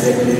Gracias.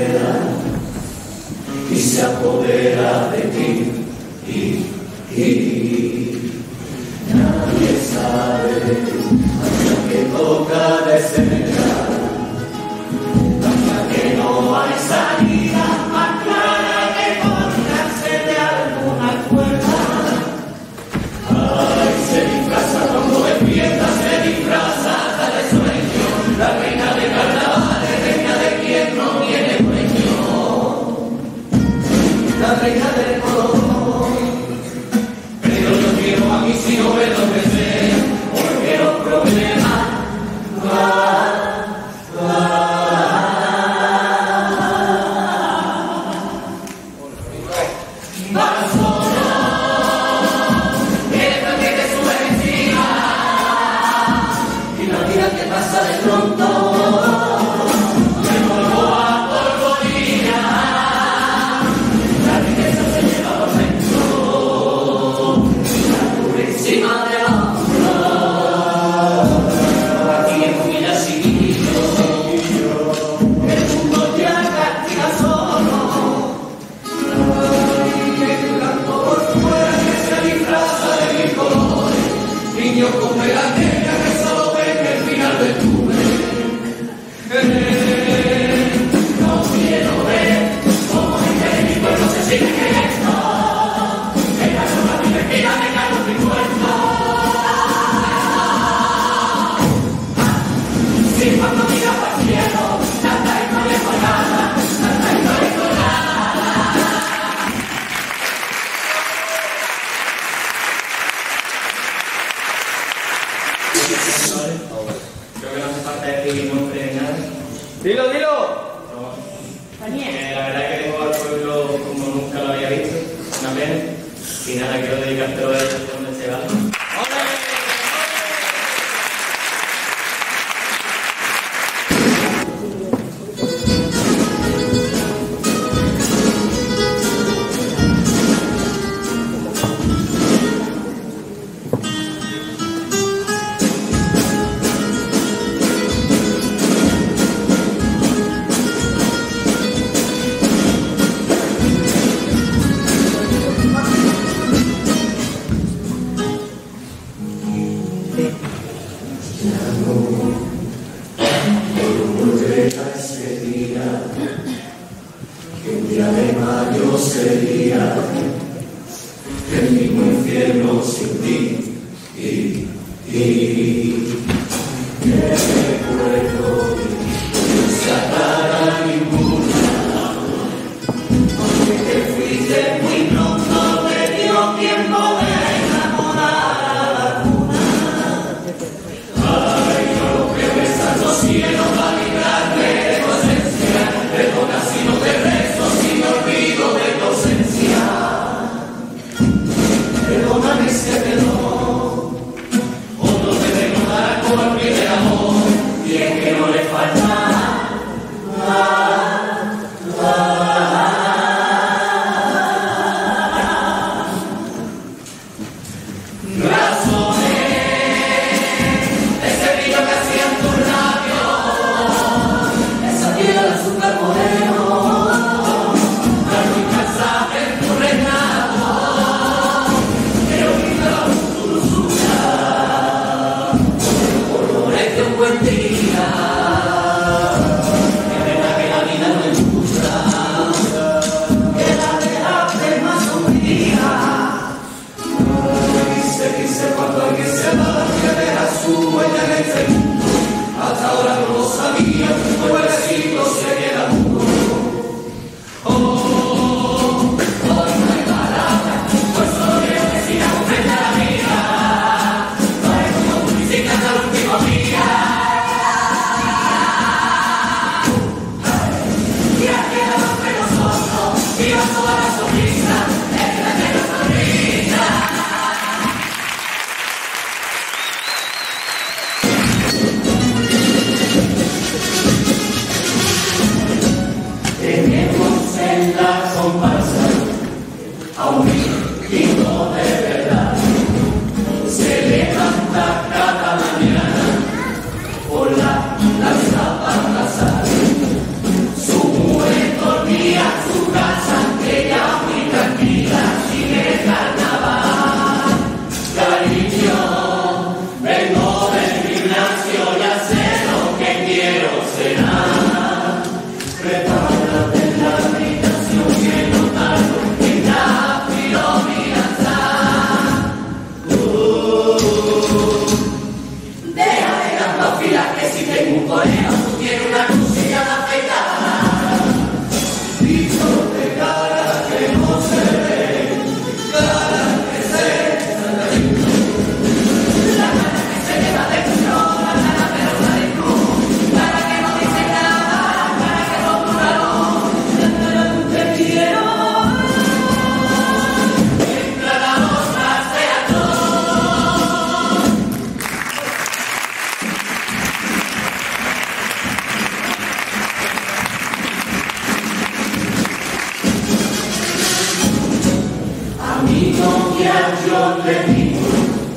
cammino, un viaggio per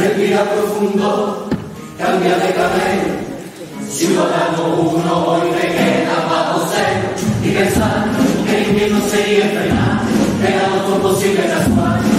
respira profundo, cambia de carrera. Ciudadano uno hoy me queda bajo cero y pensar que el invierno sería frenar, pero lo posible casual.